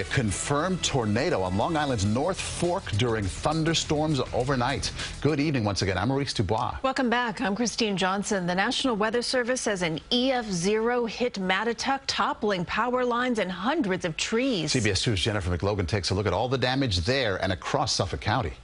A confirmed tornado on Long Island's North Fork during thunderstorms overnight. Good evening once again. I'm Maurice Dubois. Welcome back. I'm Christine Johnson. The National Weather Service says an EF0 hit Mattituck, toppling power lines and hundreds of trees. CBS 2's Jennifer McLogan takes a look at all the damage there and across Suffolk County.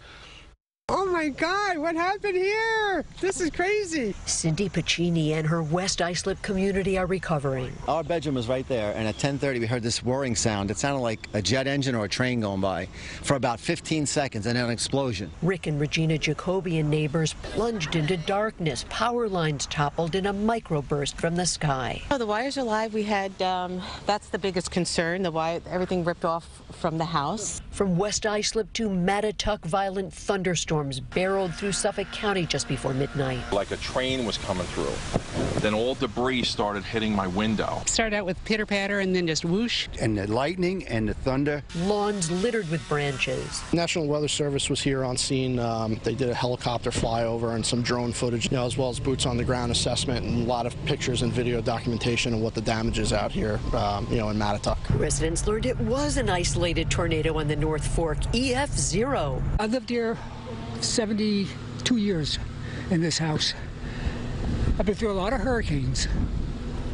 Oh my God, what happened here? This is crazy. Cindy Piccini and her West Islip community are recovering. Our bedroom was right there, and at 10:30 we heard this whirring sound. It sounded like a jet engine or a train going by for about 15 seconds, and then an explosion. Rick and Regina Jacoby and neighbors plunged into darkness. Power lines toppled in a microburst from the sky. Oh, the wires are live. We had um, that's the biggest concern. The wire, everything ripped off from the house. From West Islip to Mattituck, violent thunderstorms barreled through Suffolk County just before midnight. Like a train was coming through. Then all debris started hitting my window. Started out with pitter patter and then just whoosh. And the lightning and the thunder. Lawns littered with branches. National Weather Service was here on scene. Um, they did a helicopter flyover and some drone footage, you know, as well as boots on the ground assessment and a lot of pictures and video documentation of what the damage is out here, um, you know, in Mattituck. Residents learned it was an isolated tornado on the North Fork, EF0. I lived here 72 years in this house. I've been through a lot of hurricanes.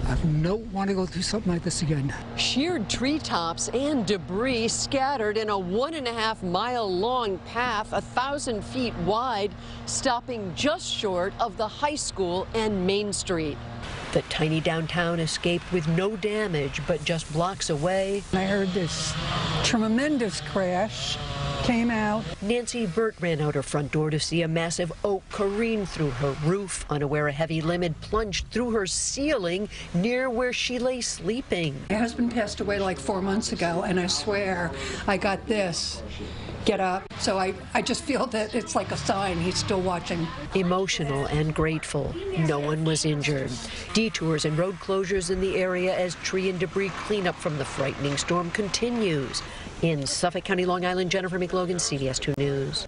I don't want to go through something like this again. Sheared treetops and debris scattered in a one and a half mile long path, a thousand feet wide, stopping just short of the high school and Main Street. The tiny downtown escaped with no damage, but just blocks away. I heard this tremendous crash came out. Nancy Burt ran out her front door to see a massive oak careen through her roof. Unaware a heavy limb had plunged through her ceiling near where she lay sleeping. My husband passed away like four months ago, and I swear I got this. Get up. So I, I just feel that it's like a sign he's still watching. Emotional and grateful. No one was injured. Detours and road closures in the area as tree and debris cleanup from the frightening storm continues. In Suffolk County, Long Island, Jennifer McLogan, CBS 2 News.